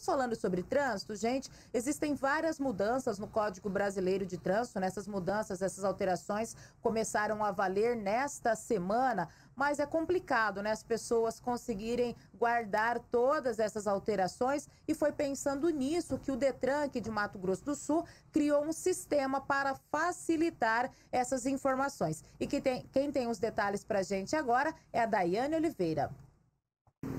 Falando sobre trânsito, gente, existem várias mudanças no Código Brasileiro de Trânsito. Nessas mudanças, essas alterações começaram a valer nesta semana, mas é complicado, né? As pessoas conseguirem guardar todas essas alterações e foi pensando nisso que o Detran aqui de Mato Grosso do Sul criou um sistema para facilitar essas informações. E que tem, quem tem os detalhes para gente agora é a Daiane Oliveira.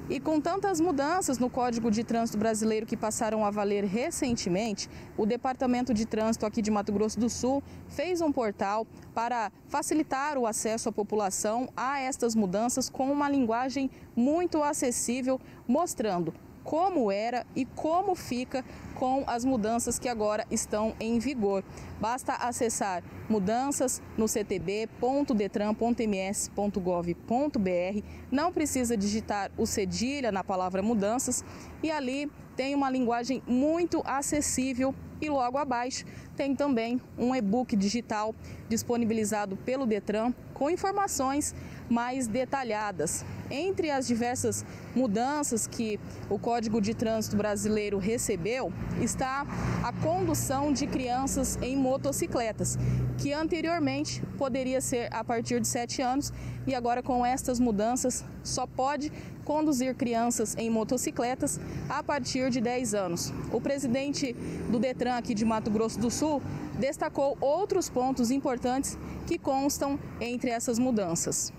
E com tantas mudanças no Código de Trânsito Brasileiro que passaram a valer recentemente, o Departamento de Trânsito aqui de Mato Grosso do Sul fez um portal para facilitar o acesso à população a estas mudanças com uma linguagem muito acessível, mostrando como era e como fica com as mudanças que agora estão em vigor. Basta acessar mudanças no ctb.detran.ms.gov.br, não precisa digitar o cedilha na palavra mudanças e ali tem uma linguagem muito acessível e logo abaixo tem também um e-book digital disponibilizado pelo Detran com informações mais detalhadas. Entre as diversas mudanças que o Código de Trânsito Brasileiro recebeu está a condução de crianças em motocicletas, que anteriormente poderia ser a partir de 7 anos e agora com estas mudanças só pode conduzir crianças em motocicletas a partir de 10 anos. O presidente do Detran aqui de Mato Grosso do Sul destacou outros pontos importantes que constam entre essas mudanças.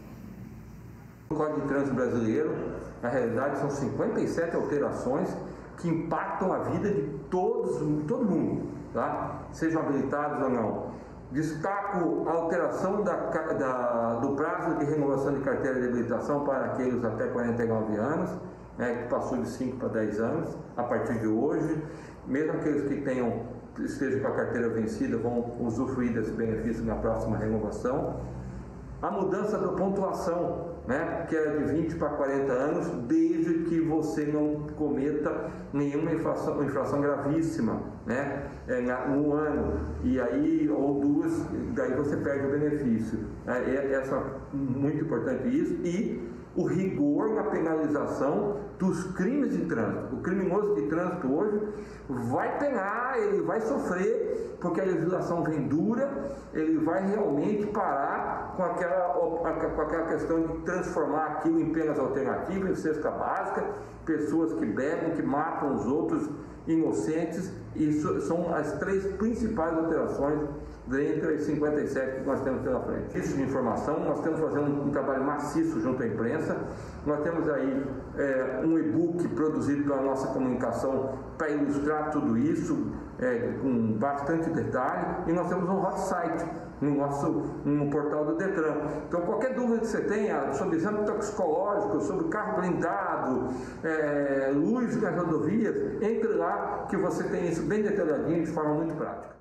O Código de Trânsito Brasileiro, na realidade, são 57 alterações que impactam a vida de todos, todo mundo, tá? sejam habilitados ou não. Destaco a alteração da, da, do prazo de renovação de carteira de habilitação para aqueles até 49 anos, né, que passou de 5 para 10 anos, a partir de hoje. Mesmo aqueles que tenham, estejam com a carteira vencida vão usufruir desse benefício na próxima renovação. A mudança da pontuação, né, que é de 20 para 40 anos, desde que você não cometa nenhuma infração, infração gravíssima, né, é, um ano, e aí, ou duas, daí você perde o benefício. É, é, essa, muito importante isso. E o rigor na penalização dos crimes de trânsito. O criminoso de trânsito hoje vai penar, ele vai sofrer, porque a legislação vem dura, ele vai realmente parar com aquela, com aquela questão de transformar aquilo em penas alternativas, em cesta básica, pessoas que bebem, que matam os outros inocentes, isso são as três principais alterações dentre as 57 que nós temos pela frente. Isso de informação, nós temos fazer um, um trabalho maciço junto à imprensa, nós temos aí é, um e-book produzido pela nossa comunicação para ilustrar tudo isso é, com bastante detalhe e nós temos um hot site no nosso no portal do Detran. Então qualquer dúvida que você tenha sobre exame toxicológico, sobre carro blindado, é, luz nas rodovias, entre lá que você tem isso bem detalhadinho de forma muito prática.